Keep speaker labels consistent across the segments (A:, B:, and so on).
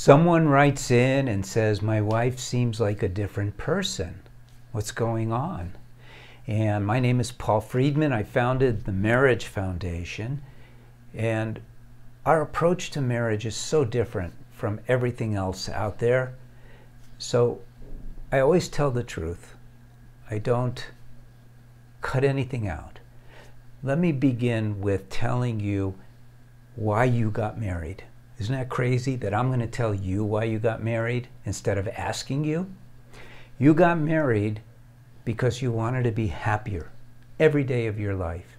A: Someone writes in and says, My wife seems like a different person. What's going on? And my name is Paul Friedman. I founded the Marriage Foundation. And our approach to marriage is so different from everything else out there. So I always tell the truth. I don't cut anything out. Let me begin with telling you why you got married. Isn't that crazy that I'm going to tell you why you got married instead of asking you? You got married because you wanted to be happier every day of your life.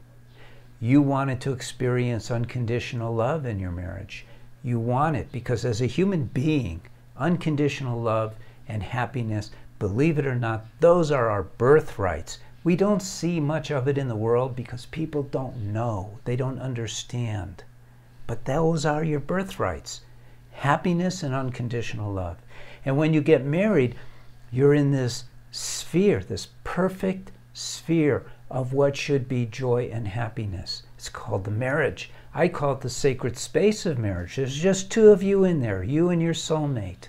A: You wanted to experience unconditional love in your marriage. You want it because, as a human being, unconditional love and happiness, believe it or not, those are our birthrights. We don't see much of it in the world because people don't know, they don't understand. But those are your birthrights happiness and unconditional love. And when you get married, you're in this sphere, this perfect sphere of what should be joy and happiness. It's called the marriage. I call it the sacred space of marriage. There's just two of you in there, you and your soulmate.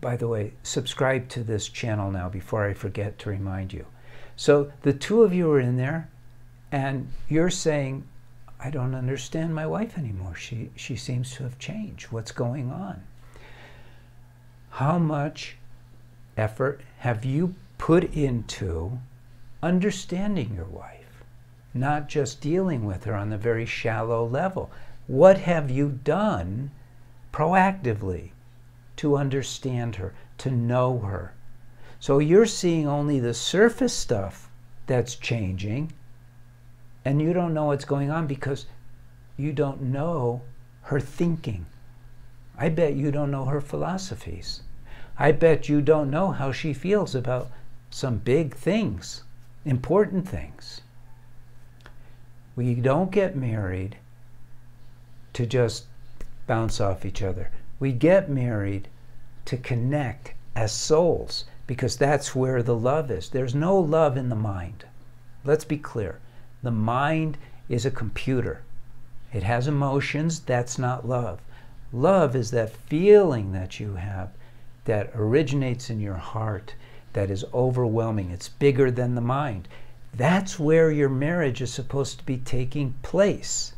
A: By the way, subscribe to this channel now before I forget to remind you. So the two of you are in there, and you're saying, I don't understand my wife anymore. She, she seems to have changed. What's going on? How much effort have you put into understanding your wife, not just dealing with her on the very shallow level. What have you done proactively to understand her, to know her? So you're seeing only the surface stuff that's changing, and you don't know what's going on because you don't know her thinking. I bet you don't know her philosophies. I bet you don't know how she feels about some big things, important things. We don't get married to just bounce off each other. We get married to connect as souls because that's where the love is. There's no love in the mind. Let's be clear. The mind is a computer. It has emotions. That's not love. Love is that feeling that you have that originates in your heart that is overwhelming. It's bigger than the mind. That's where your marriage is supposed to be taking place.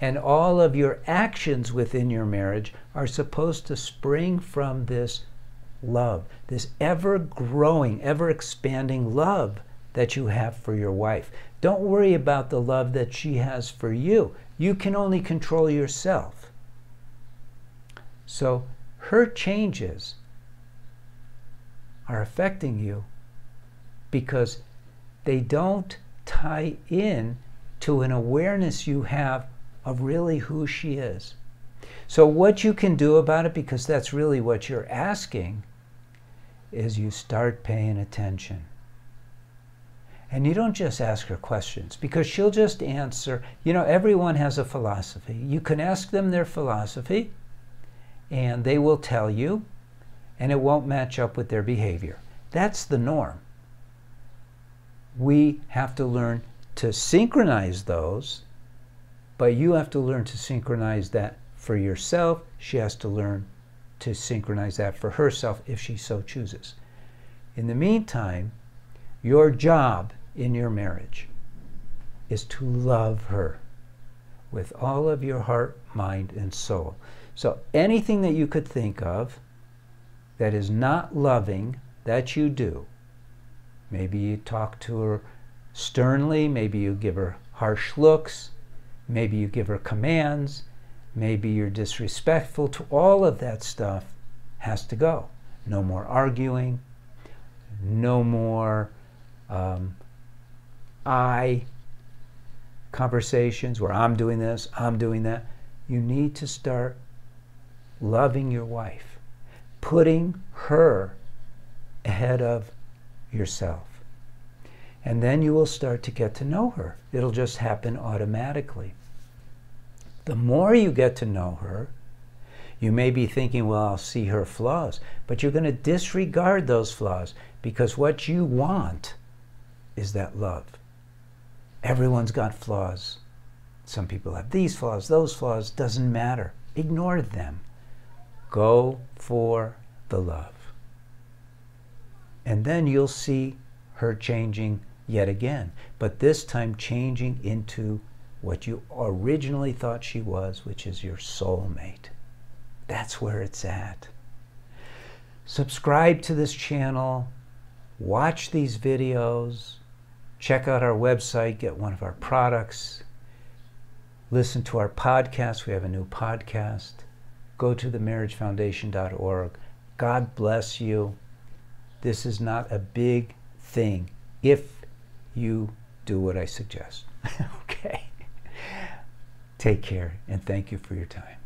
A: And all of your actions within your marriage are supposed to spring from this love, this ever growing, ever expanding love that you have for your wife. Don't worry about the love that she has for you. You can only control yourself. So her changes are affecting you because they don't tie in to an awareness you have of really who she is. So, what you can do about it, because that's really what you're asking, is you start paying attention. And you don't just ask her questions because she'll just answer. You know, everyone has a philosophy. You can ask them their philosophy, and they will tell you, and it won't match up with their behavior. That's the norm. We have to learn to synchronize those, but you have to learn to synchronize that for yourself. She has to learn to synchronize that for herself if she so chooses. In the meantime, your job in your marriage is to love her with all of your heart, mind, and soul. So anything that you could think of that is not loving that you do, maybe you talk to her sternly, maybe you give her harsh looks, maybe you give her commands, maybe you're disrespectful to all of that stuff has to go. No more arguing, no more um, I conversations where I'm doing this, I'm doing that. You need to start loving your wife, putting her ahead of yourself. And then you will start to get to know her. It'll just happen automatically. The more you get to know her, you may be thinking, well, I'll see her flaws, but you're going to disregard those flaws because what you want is that love. Everyone's got flaws. Some people have these flaws, those flaws, doesn't matter. Ignore them. Go for the love. And then you'll see her changing yet again, but this time changing into what you originally thought she was, which is your soulmate. That's where it's at. Subscribe to this channel, watch these videos, check out our website, get one of our products, listen to our podcast. We have a new podcast. Go to themarriagefoundation.org. God bless you. This is not a big thing if you do what I suggest. okay. Take care and thank you for your time.